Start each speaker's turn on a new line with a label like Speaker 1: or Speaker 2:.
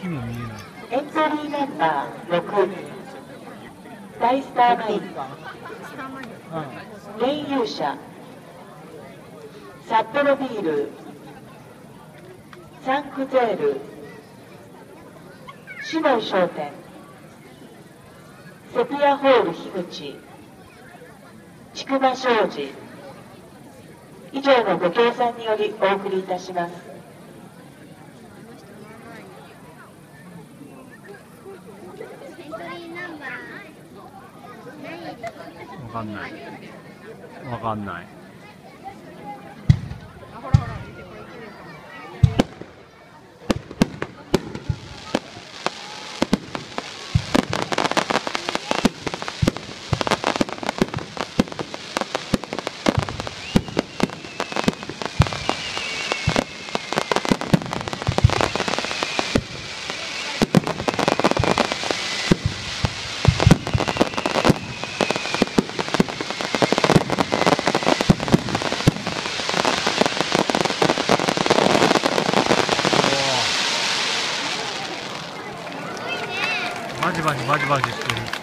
Speaker 1: 月も見えない
Speaker 2: エントリーナンバー6大スターマイン連勇者札幌ビールサンクゼールシノイ商店セピアホール樋口筑波商事以上のご協賛によりお送りいたします
Speaker 3: エントリーナンバー何
Speaker 1: わかんない。わかんない。バジバジバジバジしてる